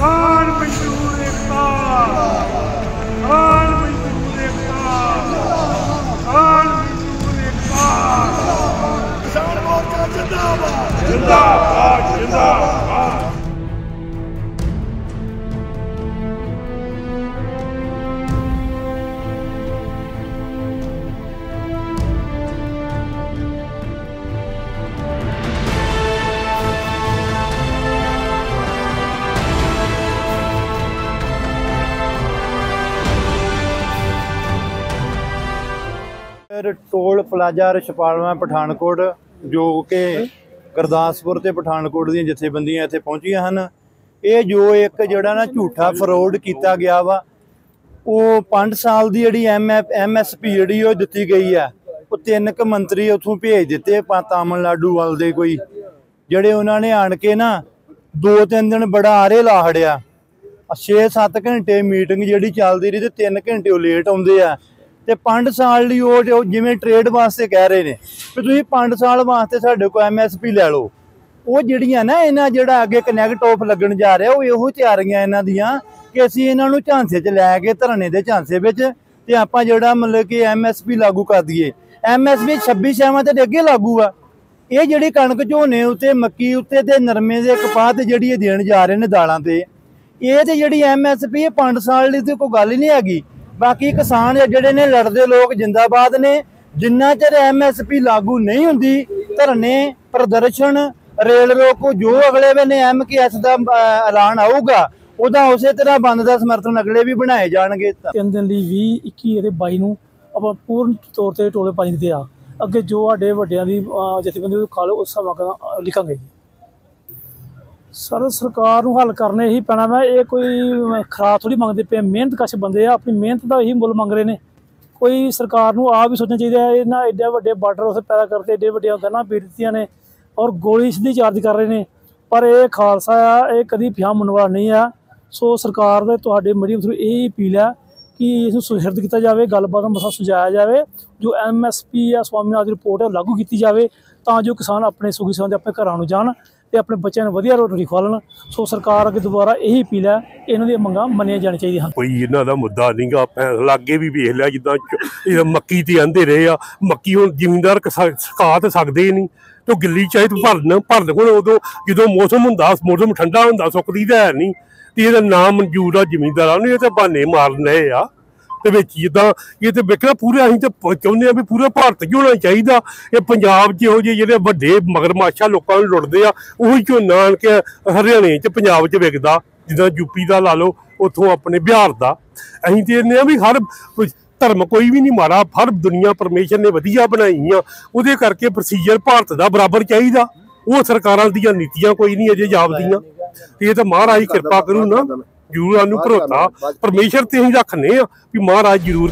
Oh! ਫਿਰ toll plaza ਰਛਪਾਲਵਾ Pathankot, ਜੋ ਕਿ ਗੁਰਦਾਸਪੁਰ ਤੇ ਪਠਾਨਕੋਟ ਦੀਆਂ ਜਥੇਬੰਦੀਆਂ ਇੱਥੇ ਪਹੁੰਚੀਆਂ ਹਨ। ਇਹ ਜੋ ਇੱਕ ਜਿਹੜਾ ਨਾ ਝੂਠਾ ਫਰੋਡ ਕੀਤਾ ਗਿਆ ਵਾ, ਉਹ 5 ਸਾਲ ਦੀ ਜਿਹੜੀ ਐਮਐਸਪੀ ਜਿਹੜੀ ਉਹ ਦਿੱਤੀ ਗਈ ਆ, ਉਹ ਤਿੰਨ ਕ ਮੰਤਰੀ ਉਥੋਂ ਭੇਜ ਦਿੱਤੇ ਪਾ ਤਾਮਿਲਨਾਡੂ ਵੱਲ ਦੇ ਕੋਈ। ਜਿਹੜੇ ਉਹਨਾਂ ਨੇ ਆਣ ਕੇ ਨਾ ਦੋ ਤਿੰਨ ਦਿਨ ਬੜਾ ਆਰੇ ਲਾ ਹੜਿਆ। 6-7 ਘੰਟੇ ਮੀਟਿੰਗ ਜਿਹੜੀ ਚੱਲਦੀ ਰਹੀ ਤੇ 3 ਘੰਟੇ ਉਹ ਲੇਟ ਆਉਂਦੇ ਆ। ਤੇ 5 ਸਾਲ ਲਈ ਉਹ ਜੋ ਜਿਵੇਂ ਟ੍ਰੇਡ ਵਾਸਤੇ ਕਹਿ ਰਹੇ ਨੇ, ਵੀ ਤੁਸੀਂ 5 ਸਾਲ ਵਾਸਤੇ ਸਾਡੇ ਕੋਲ ਐਮਐਸਪੀ ਲੈ ਲਓ। ਉਹ ਜਿਹੜੀਆਂ ਨਾ ਇਹਨਾਂ ਜਿਹੜਾ ਅੱਗੇ ਕਨੈਕਟ ਆਫ ਲੱਗਣ ਜਾ ਰਿਹਾ, ਉਹ ਇਹੋ ਤਿਆਰੀਆਂ ਇਹਨਾਂ ਦੀਆਂ ਕਿ ਅਸੀਂ ਇਹਨਾਂ ਨੂੰ ਝਾਂਸੇ 'ਚ ਲੈ ਕੇ ਧਰਨੇ ਦੇ ਝਾਂਸੇ ਵਿੱਚ ਤੇ ਆਪਾਂ ਜਿਹੜਾ ਮਤਲਬ ਕਿ ਐਮਐਸਪੀ ਲਾਗੂ ਕਰ ਦਈਏ। ਐਮਐਸਪੀ 26 ਛੇਵਾਂ ਤੇ ਅੱਗੇ ਲਾਗੂ ਆ। ਇਹ ਜਿਹੜੀ ਕਣਕ ਝੋਨੇ ਉੱਤੇ, ਮੱਕੀ ਉੱਤੇ ਤੇ ਨਰਮੇ ਦੇ ਕਪਾਹ ਤੇ ਜਿਹੜੀ ਇਹ ਦੇਣ ਜਾ ਰਹੇ ਨੇ ਦਾਲਾਂ ਤੇ, ਇਹ ਤੇ ਜਿਹੜੀ ਐਮਐਸਪੀ ਇਹ 5 ਸਾਲ ਲਈ ਤੇ ਕੋਈ ਗੱਲ ਹੀ ਨਹੀਂ ਹੈਗੀ। ਬਾਕੀ ਕਿਸਾਨ ਜਿਹੜੇ ਨੇ ਲੜਦੇ ਲੋਕ ਜਿੰਦਾਬਾਦ ਨੇ, ਜਿੰਨਾ ਚਿਰ ਐਮਐਸਪੀ ਲਾਗੂ ਨਹੀਂ ਹੁੰਦੀ, ਧਰਨੇ, ਪ੍ਰਦਰਸ਼ਨ, ਰੇਲ ਰੋਕੋ, ਜੋ ਅਗਲੇ ਵੇਲੇ ਐਮਕੇਐਸ ਦਾ ਐਲਾਨ ਆਊਗਾ, ਉਹਦਾ ਉਸੇ ਤਰ੍ਹਾਂ ਬੰਦ ਦਾ ਸਮਰਥਨ ਅਗਲੇ ਵੀ ਬਣਾਏ ਜਾਣਗੇ। ਤਿੰਨ ਦਿਨ ਲਈ 20 21 ਅਤੇ 22 ਨੂੰ ਆਪਾਂ ਪੂਰਨ ਤੌਰ ਤੇ ਟੋਲੇ ਪਾਣੀ ਦਿੱਤੇ ਆ। ਅੱਗੇ ਜੋ ਸਾਡੇ ਵੱਡਿਆਂ ਦੀ ਜਥੇਬੰਦੀ ਨੂੰ ਖਾ ਲਓ, ਉਸ ਹਿਸਾਬ ਲਿਖਾਂਗੇ। ਸਰ, ਸਰਕਾਰ ਨੂੰ ਹੱਲ ਕਰਨੇ ਹੀ ਪੈਣਾ ਵਾ। ਇਹ ਕੋਈ ਖਰਾਬ ਥੋੜੀ ਮੰਗਦੇ ਪਏ ਮਿਹਨਤ ਕਸ਼ ਬੰਦੇ ਆ, ਆਪਣੀ ਮਿਹਨਤ ਦਾ ਹੀ ਮੁੱਲ ਮੰਗ ਰਹੇ ਨੇ। ਕੋਈ ਸਰਕਾਰ ਨੂੰ ਆਪ ਵੀ ਸੋਚਣਾ ਚਾਹੀਦਾ ਹੈ, ਇਹਨਾਂ ਐਡੇ ਵੱਡੇ ਬਾਰਡਰ ਉਸ ਪੈਦਾ ਕਰਦੇ ਐਡੇ ਵੱਡੀਆਂ ਗਨਾਂ ਪੀੜ ਦਿੱਤੀਆਂ ਨੇ ਔਰ ਗੋਲੀ ਸਿੱਧੀ ਚਾਰਜ ਕਰ ਰਹੇ ਨੇ। ਪਰ ਇਹ ਖਾਲਸਾ ਆ, ਇਹ ਕਦੀ ਫਿਆ ਮਨਵਾ ਨਹੀਂ ਆ। ਸੋ ਸਰਕਾਰ ਦੇ ਤੁਹਾਡੇ ਮੀਡੀਅਮ ਥਰੂ ਇਹ ਹੀ ਅਪੀਲ ਆ ਕਿ ਇਸ ਨੂੰ ਸੁਹਿਰਦ ਕੀਤਾ ਜਾਵੇ, ਗੱਲਬਾਤ ਦਾ ਮਸਲਾ ਸੁਝਾਇਆ ਜਾਵੇ, ਜੋ ਐਮਐਸਪੀ ਆ, ਸਵਾਮੀਨਾਥਨ ਦੀ ਰਿਪੋਰਟ ਹੈ ਲਾਗੂ ਕੀਤੀ ਜਾਵੇ, ਤਾਂ ਜੋ ਕਿਸਾਨ ਆਪਣੇ ਸੁਖੀ ਸੰਦੇ ਆਪਣੇ ਘਰਾਂ ਨੂੰ ਜਾਣ। ਤੇ ਆਪਣੇ ਬੱਚਿਆਂ ਨੂੰ ਵਧੀਆ ਰੋਟੀ ਖਵਾਲਣ। ਸੋ ਸਰਕਾਰ ਅੱਗੇ ਦੁਬਾਰਾ ਇਹੀ ਅਪੀਲ ਹੈ, ਇਹਨਾਂ ਦੀਆਂ ਮੰਗਾਂ ਮੰਨੀਆਂ ਜਾਣੀਆਂ ਚਾਹੀਦੀਆਂ ਹਨ। ਕੋਈ ਇਹਨਾਂ ਦਾ ਮੁੱਦਾ ਨਹੀਂਗਾ ਲਾਗੇ ਵੀ ਵੇਖ ਲਿਆ, ਜਿੱਦਾਂ ਚ- ਇਹ ਮੱਕੀ ਤੇ ਆਂਦੇ ਰਹੇ ਆ, ਮੱਕੀ ਹੁਣ ਜ਼ਿਮੀਂਦਾਰ ਕਿਸਾ- ਸੁਕਾ ਤਾਂ ਸਕਦੇ ਹੀ ਨਹੀਂ। ਤੇ ਉਹ ਗਿੱਲੀ ਚਾਹੇ ਤੂੰ ਭਰਨ ਭਰਨ ਹੁਣ ਉਦੋਂ, ਜਦੋਂ ਮੌਸਮ ਹੁੰਦਾ, ਮੌਸਮ ਠੰਡਾ ਹੁੰਦਾ, ਸੁੱਕਦੀ ਤਾਂ ਹੈ ਨਹੀਂ। ਤੇ ਇਹਦਾ ਨਾਮ ਮਨਜ਼ੂਰ ਆ ਜ਼ਿਮੀਂਦਾਰਾਂ ਨੂੰ, ਇਹ ਤਾਂ ਬਹਾਨੇ ਮਾਰਨ ਰਹੇ ਆ। ਤੇ ਵਿੱਚ ਜਿੱਦਾਂ ਇਹ ਤੇ ਵੇਖਣਾ ਪੂਰੇ ਅਸੀਂ ਤੇ ਚਾਹੁੰਦੇ ਆ ਵੀ ਪੂਰੇ ਭਾਰਤ 'ਚ ਹੋਣਾ ਚਾਹੀਦਾ। ਇਹ ਪੰਜਾਬ 'ਚ ਇਹੋ ਜਿਹੇ ਜਿਹੜੇ ਵੱਡੇ ਮਗਰਮਾਸ਼ਾ ਲੋਕਾਂ ਨੂੰ ਲੁੱਟਦੇ ਆ ਉਹੀ ਝੋਨਾ ਆਣ ਕੇ ਹਰਿਆਣੇ 'ਚ ਪੰਜਾਬ 'ਚ ਵਿਕਦਾ ਜਿੱਦਾਂ ਯੂਪੀ ਦਾ ਲਾ ਲਓ ਉੱਥੋਂ ਆਪਣੇ ਬਿਹਾਰ ਦਾ। ਅਸੀਂ ਤੇ ਇਹਨੇ ਆ ਵੀ ਹਰ ਧਰਮ ਕੋਈ ਵੀ ਨਹੀਂ ਮਾਰਾ ਹਰ ਦੁਨੀਆ ਪਰਮੇਸ਼ਰ ਨੇ ਵਧੀਆ ਬਣਾਈ ਆ ਉਹਦੇ ਕਰਕੇ ਪ੍ਰੋਸੀਜਰ ਭਾਰਤ ਦਾ ਬਰਾਬਰ ਚਾਹੀਦਾ। ਉਹ ਸਰਕਾਰਾਂ ਦੀਆਂ ਨੀਤੀਆਂ ਕੋਈ ਨਹੀਂ ਅਜੇ ਜਾਪਦੀਆਂ। ਇਹ ਤਾਂ ਮਹਾਰਾਜ ਕਿਰਪਾ ਕਰੂ ਨਾ। ਜਰੂਰ ਸਾਨੂੰ ਭਰੋਸਾ ਪਰਮੇਸ਼ਰ ਤੇ ਅਸੀਂ ਰੱਖਨੇ ਆ ਵੀ ਮਹਾਰਾਜ ਜਰੂਰ